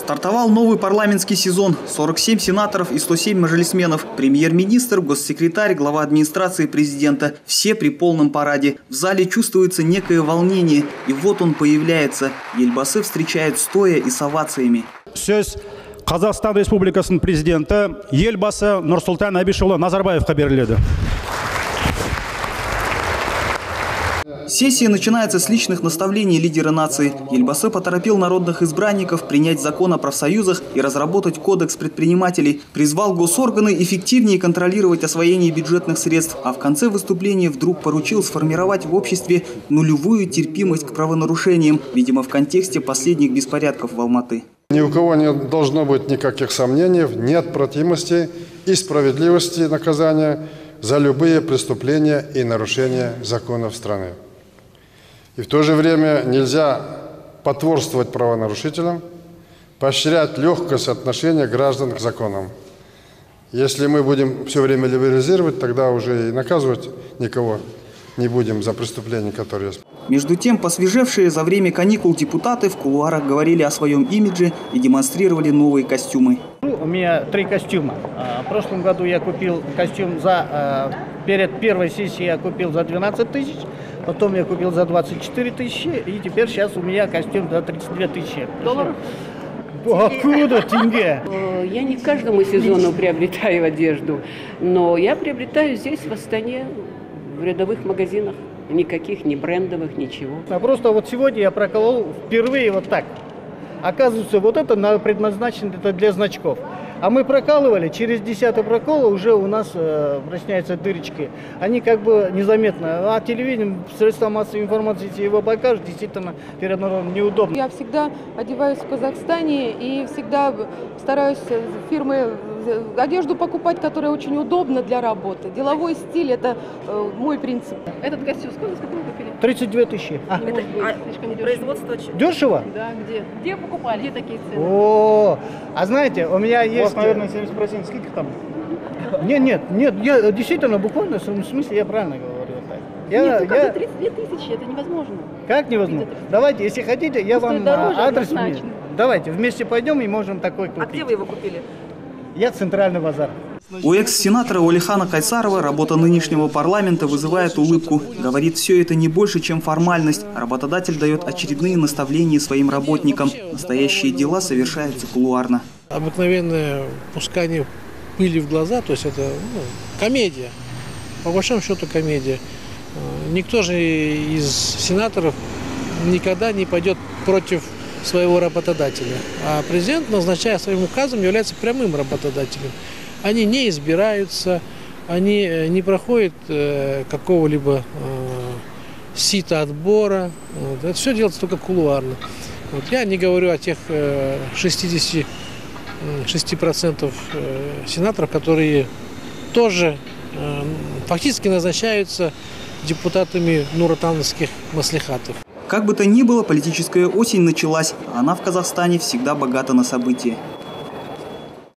Стартовал новый парламентский сезон. 47 сенаторов и 107 мажилисменов. Премьер-министр, госсекретарь, глава администрации президента. Все при полном параде. В зале чувствуется некое волнение. И вот он появляется. Ельбасы встречают стоя и с овациями. сөз қазақстан республикасының президенті елбасы нұрсұлтан әбішұлы назарбаевқа беріледі Сессия начинается с личных наставлений лидера нации. Ельбасы поторопил народных избранников принять закон о профсоюзах и разработать кодекс предпринимателей. Призвал госорганы эффективнее контролировать освоение бюджетных средств. А в конце выступления вдруг поручил сформировать в обществе нулевую терпимость к правонарушениям, видимо, в контексте последних беспорядков в Алматы. Ни у кого не должно быть никаких сомнений в неотвратимости и справедливости наказания за любые преступления и нарушения законов страны. И в то же время нельзя потворствовать правонарушителям, поощрять легкость отношения граждан к законам. Если мы будем все время либерализировать, тогда уже и наказывать никого не будем за преступления, которые есть. Между тем, посвежевшие за время каникул депутаты в кулуарах говорили о своем имидже и демонстрировали новые костюмы. Ну, У меня три костюма. А, В прошлом году я купил костюм за... Перед первой сессией я купил за 12 тысяч, потом я купил за 24 тысячи, и теперь сейчас у меня костюм за 32 тысячи. Долларов? Откуда тенге? Э, Я не к каждому сезону приобретаю одежду, но я приобретаю здесь, в Астане, в рядовых магазинах. Никаких ни брендовых, ничего. А просто вот сегодня я проколол впервые вот так. Оказывается, вот это на- предназначено для значков. А мы прокалывали, через десятый прокол уже у нас э, проясняются дырочки. Они как бы незаметно. А телевидение, средства массовой информации, если его покажут, действительно перед народом неудобно. Я всегда одеваюсь в Казахстане и всегда стараюсь в фирмы одежду покупать, которая очень удобна для работы. Деловой стиль – это э, мой принцип. Этот костюм сколько, сколько вы купили? 32 тысячи. А, Это а, слишком недешево. Производство дешево? Да, где? Где покупали? Где такие цены? О, а знаете, у меня есть... наверное 70% скидки там Нет, нет, нет, я действительно буквально, в смысле, я правильно говорю. так. Я, Нет, ну как я- за 32 тысячи? Это невозможно. Как невозможно? Давайте, если хотите, я вам дороже а, адрес мне. Давайте, вместе пойдем и можем такой купить. А где вы его купили? Я центральный базар. У экс-сенатора Олихана Кайсарова работа нынешнего парламента вызывает улыбку. Говорит, все это не больше, чем формальность. Работодатель дает очередные наставления своим работникам. Настоящие дела совершаются кулуарно. Обыкновенное пускание пыли в глаза, то есть это ну, комедия, по большому счету комедия. Э, Никто же из сенаторов никогда не пойдет против своего работодателя. А президент, назначая своим указом, является прямым работодателем. Они не избираются, они э, не проходят э, какого-либо э, сита отбора. Это все делается только кулуарно. Вот. Я не говорю о тех э, 60 м, 6% э, сенаторов, которые тоже э, фактически назначаются депутатами нуратановских маслихатов. Как бы то ни было, политическая осень началась, а она в Казахстане всегда богата на события.